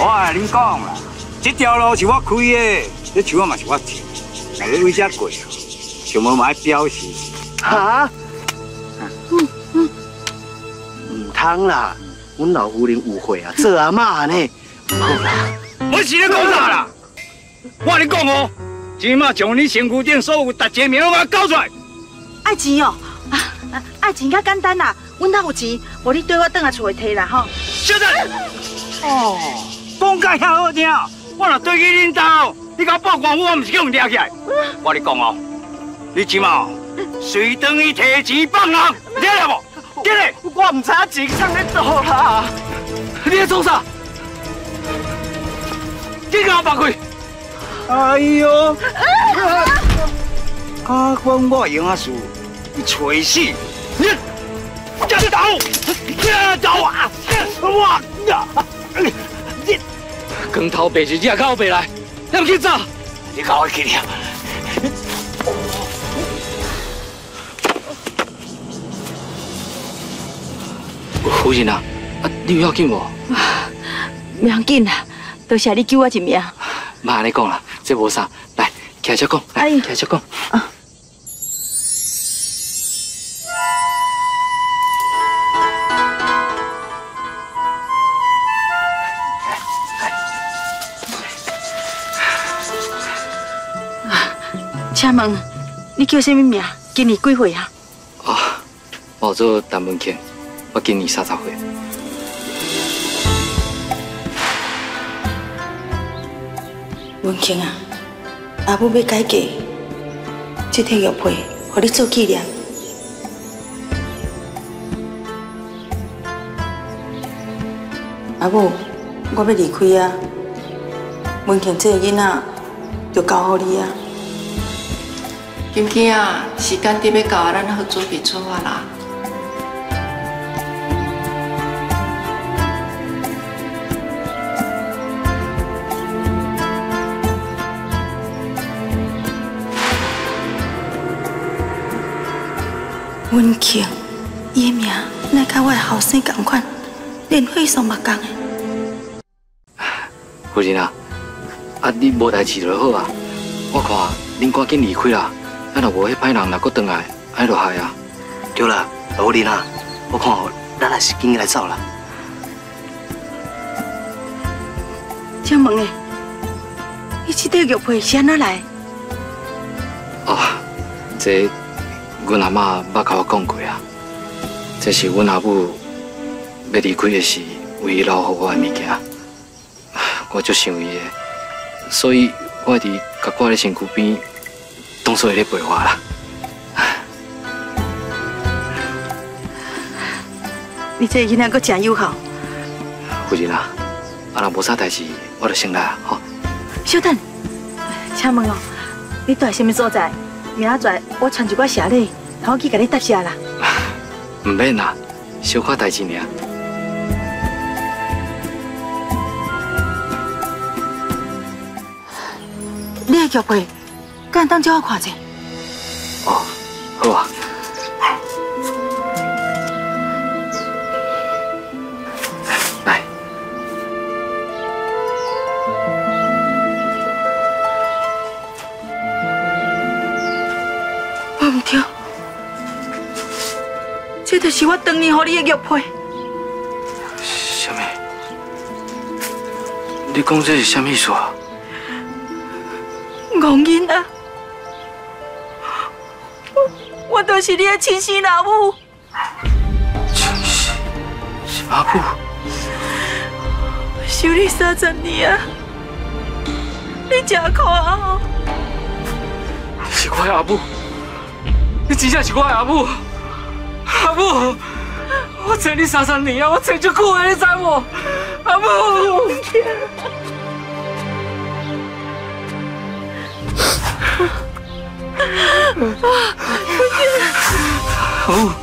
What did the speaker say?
我来恁讲啦，这条路是我开的，这树啊嘛是我种，哪个为这过，就无买表示。哈？嗯嗯，唔通啦，阮老夫人误会啊，做阿妈呢？好啦，我是咧讲啥啦？我你讲哦，今麦将你身躯顶所有大钱名拢给我交出来。爱钱哦，啊，爱钱较简单啦，阮家有钱，无你对我等下厝会摕啦吼。小等，哦，讲甲遐好听，我若对去恁家，你甲我报官府，我毋是叫人抓起来。我你讲哦，你今麦随等于提钱放人，听见无？进来，我唔知钱上咧做啦。你在做啥？你给我放开！哎呦！啊，讲我杨阿叔，你锤死！你，接刀！接刀啊！我呀！你，光头白日你也搞白来，要去走？你搞我去了！夫人啊，啊，你有要紧无？不要紧啦，多谢你救我一命。妈安尼讲啦，这无啥，来，徛车讲，来，徛车讲。啊。请问你叫什么名？今年几岁啊？啊，我做陈文庆，我今年三十岁。文庆啊，阿母要改嫁，这块玉佩，给你做纪念。阿母，我要离开啊！文庆这个囡仔，就交给你啊！今天啊，时间得要到，咱好准备出发啦。文庆，伊的名，乃甲我的后生同款，连血双目共的。夫人啊，啊你无代志就好啊。我看恁赶紧离开啦，啊若无迄歹人若搁转来，安尼就害啊。对啦，老林啊，我看咱也是紧来走啦。请问诶，你这块玉佩是安怎来？哦，这。阮阿妈捌甲我讲过啊，这是阮阿母要离开的时，唯一留给我的物件，我足想伊的，所以我伫甲挂在身躯边，当作咧陪我啦。你这囡仔阁真友好。夫人啊，啊若无啥代志，我就先来啊，吼。小等，请问哦，你住在什么所在？明仔载我传一寡谢礼。我去给你答谢啦。唔免啦，小可代志尔。你的玉佩，敢当借我看者？哦，好啊。这就是我当年给你的玉佩。什么？你讲这是什么意思啊？戆囡啊！我我就是你的亲生阿母。亲生阿母？守你三十年啊！你真可爱。是我阿母，你真正是我阿母。阿母，我找你三十年啊，我找足久的，你知无？阿母，阿母。